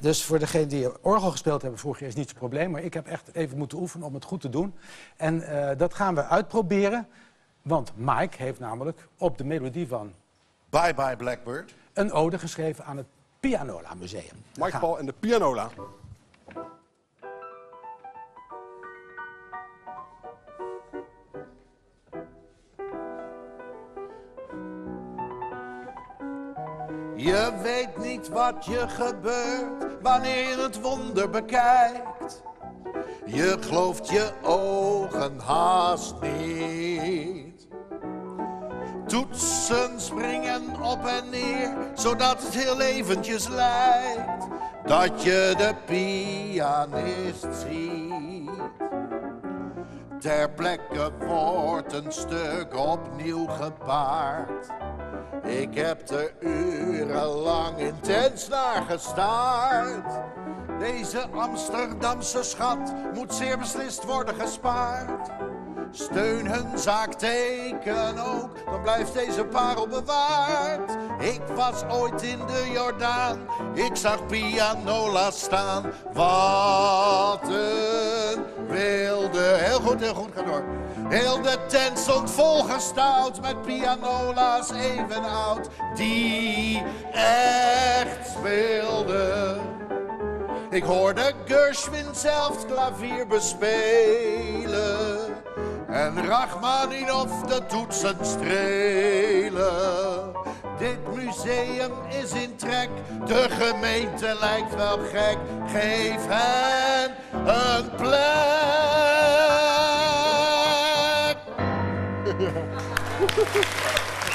Dus voor degene die orgel gespeeld hebben vorig jaar is niet zo'n probleem. Maar ik heb echt even moeten oefenen om het goed te doen. En eh, dat gaan we uitproberen. Want Mike heeft namelijk op de melodie van Bye Bye Blackbird. een ode geschreven aan het Pianola Museum. Daar Mike Paul en de pianola. Je weet niet wat je gebeurt wanneer het wonder bekijkt. Je gelooft je ogen haast niet. Toetsen springen op en neer, zodat het heel eventjes lijkt dat je de pianist ziet. Ter plekke wordt een stuk opnieuw gepaard. Ik heb er urenlang intens naar gestaard. Deze Amsterdamse schat moet zeer beslist worden gespaard. Steun hun zaakteken ook, dan blijft deze parel bewaard. Ik was ooit in de Jordaan, ik zag pianola staan. Wat een goed, heel goed, ga door. Heel de tent stond volgestouwd met pianola's even oud, die echt speelden. Ik hoorde Gershwin zelf klavier bespelen. En Rachmaninov de toetsen strelen. Dit museum is in trek, de gemeente lijkt wel gek. Geef hen een plek. Thank you.